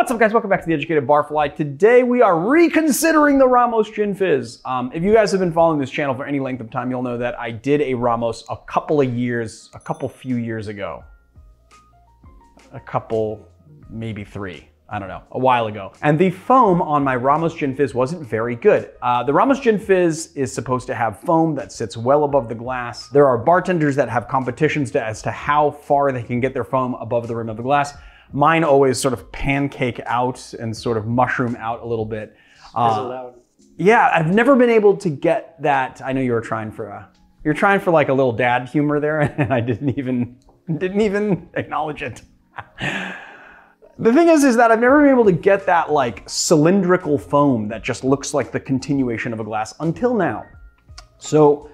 What's up guys, welcome back to The Educated Barfly. Today we are reconsidering the Ramos Gin Fizz. Um, if you guys have been following this channel for any length of time, you'll know that I did a Ramos a couple of years, a couple few years ago. A couple, maybe three. I don't know, a while ago. And the foam on my Ramos Gin Fizz wasn't very good. Uh, the Ramos Gin Fizz is supposed to have foam that sits well above the glass. There are bartenders that have competitions to, as to how far they can get their foam above the rim of the glass. Mine always sort of pancake out and sort of mushroom out a little bit. Uh, yeah, I've never been able to get that. I know you were trying for a, you're trying for like a little dad humor there, and I didn't even didn't even acknowledge it. the thing is, is that I've never been able to get that like cylindrical foam that just looks like the continuation of a glass until now. So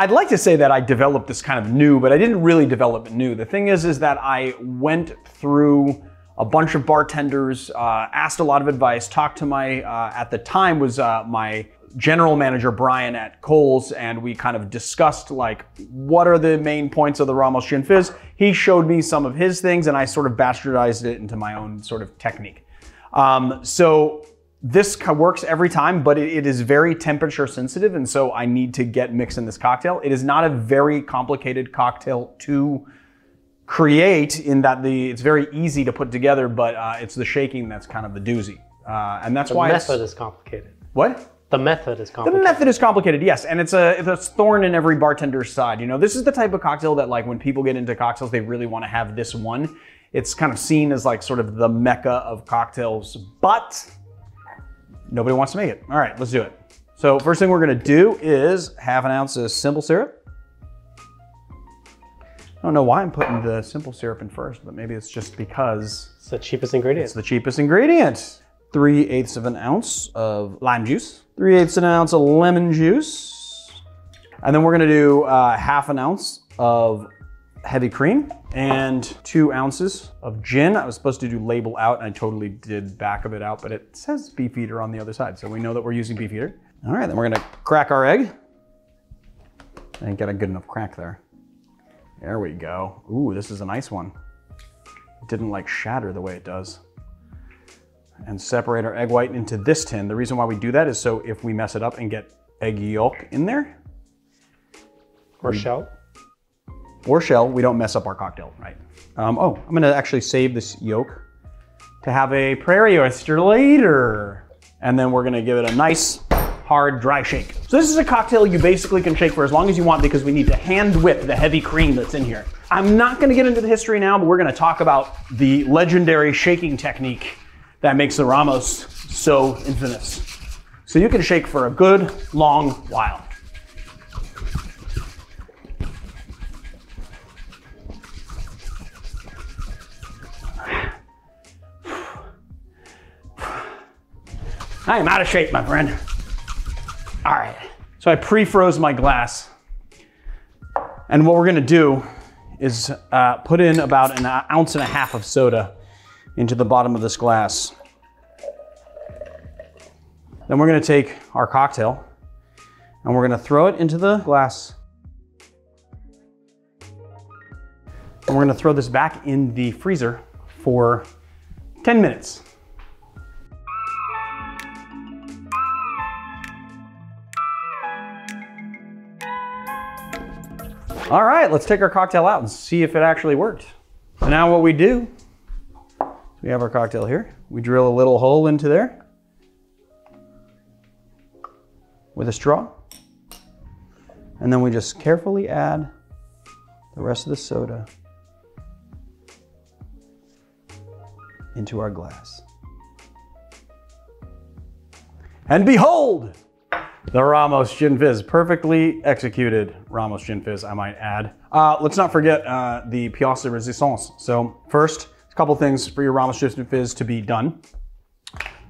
I'd like to say that I developed this kind of new, but I didn't really develop it new. The thing is, is that I went through a bunch of bartenders, uh, asked a lot of advice, talked to my, uh, at the time was uh, my general manager, Brian at Coles, and we kind of discussed like, what are the main points of the Ramos Gin Fizz? He showed me some of his things and I sort of bastardized it into my own sort of technique. Um, so this works every time, but it, it is very temperature sensitive, and so I need to get mixed in this cocktail. It is not a very complicated cocktail to create in that the it's very easy to put together, but uh, it's the shaking that's kind of the doozy, uh, and that's the why the method is complicated. What? The method is complicated. The method is complicated, yes, and it's a it's a thorn in every bartender's side. You know, this is the type of cocktail that like when people get into cocktails, they really want to have this one. It's kind of seen as like sort of the mecca of cocktails, but Nobody wants to make it. All right, let's do it. So first thing we're gonna do is half an ounce of simple syrup. I don't know why I'm putting the simple syrup in first, but maybe it's just because it's the cheapest ingredient. It's the cheapest ingredient. Three eighths of an ounce of lime juice. Three eighths of an ounce of lemon juice. And then we're gonna do uh, half an ounce of heavy cream and two ounces of gin. I was supposed to do label out and I totally did back of it out, but it says Beefeater on the other side. So we know that we're using Beefeater. All right, then we're gonna crack our egg. I didn't get a good enough crack there. There we go. Ooh, this is a nice one. It didn't like shatter the way it does. And separate our egg white into this tin. The reason why we do that is so if we mess it up and get egg yolk in there. Or shell or shell, we don't mess up our cocktail, right? Um, oh, I'm gonna actually save this yolk to have a prairie oyster later. And then we're gonna give it a nice hard dry shake. So this is a cocktail you basically can shake for as long as you want because we need to hand whip the heavy cream that's in here. I'm not gonna get into the history now, but we're gonna talk about the legendary shaking technique that makes the Ramos so infamous. So you can shake for a good long while. I am out of shape, my friend. All right. So I pre-froze my glass. And what we're gonna do is uh, put in about an ounce and a half of soda into the bottom of this glass. Then we're gonna take our cocktail and we're gonna throw it into the glass. And we're gonna throw this back in the freezer for 10 minutes. All right, let's take our cocktail out and see if it actually worked. So now what we do, we have our cocktail here. We drill a little hole into there with a straw. And then we just carefully add the rest of the soda into our glass. And behold, the Ramos Gin Fizz, perfectly executed Ramos Gin Fizz, I might add. Uh, let's not forget uh, the Pièce de Résistance. So first, a couple things for your Ramos Gin Fizz to be done.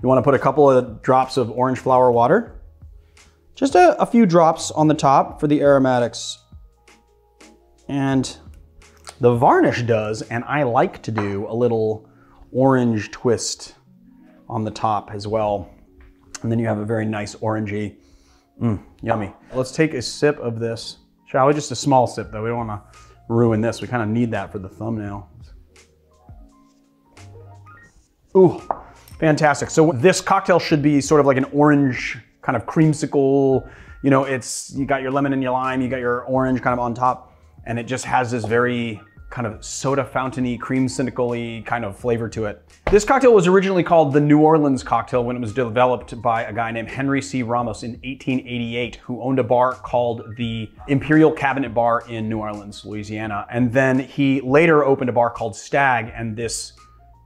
You wanna put a couple of drops of orange flower water. Just a, a few drops on the top for the aromatics. And the varnish does, and I like to do a little orange twist on the top as well. And then you have a very nice orangey Mmm, yummy. Let's take a sip of this. Shall we? Just a small sip though. We don't want to ruin this. We kind of need that for the thumbnail. Ooh, Fantastic. So this cocktail should be sort of like an orange kind of creamsicle. You know, it's you got your lemon and your lime, you got your orange kind of on top, and it just has this very kind of soda fountainy, creamsicle kind of flavor to it. This cocktail was originally called the New Orleans cocktail when it was developed by a guy named Henry C. Ramos in 1888, who owned a bar called the Imperial Cabinet Bar in New Orleans, Louisiana. And then he later opened a bar called Stag, and this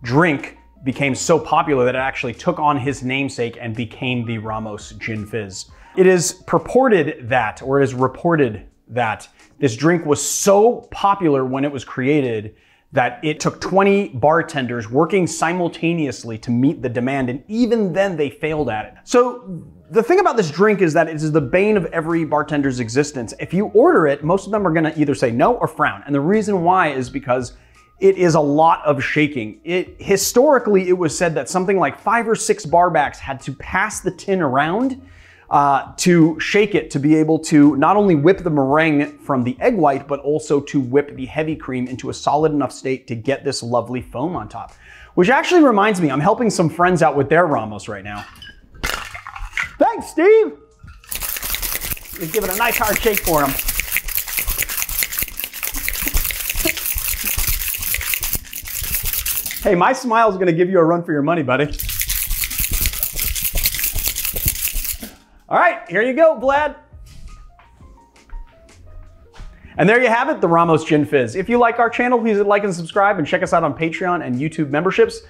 drink became so popular that it actually took on his namesake and became the Ramos Gin Fizz. It is purported that, or it is reported that, this drink was so popular when it was created that it took 20 bartenders working simultaneously to meet the demand, and even then they failed at it. So the thing about this drink is that it is the bane of every bartender's existence. If you order it, most of them are gonna either say no or frown. And the reason why is because it is a lot of shaking. It historically it was said that something like five or six barbacks had to pass the tin around uh, to shake it to be able to not only whip the meringue from the egg white, but also to whip the heavy cream into a solid enough state to get this lovely foam on top. Which actually reminds me, I'm helping some friends out with their Ramos right now. Thanks, Steve. Let's give it a nice hard shake for them. Hey, my smile is going to give you a run for your money, buddy. All right, here you go, Vlad. And there you have it, the Ramos Gin Fizz. If you like our channel, please like and subscribe and check us out on Patreon and YouTube memberships.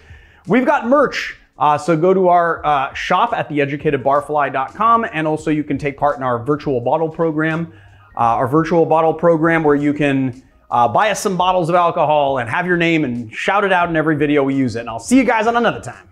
We've got merch. Uh, so go to our uh, shop at theeducatedbarfly.com and also you can take part in our virtual bottle program. Uh, our virtual bottle program where you can uh, buy us some bottles of alcohol and have your name and shout it out in every video we use it. And I'll see you guys on another time.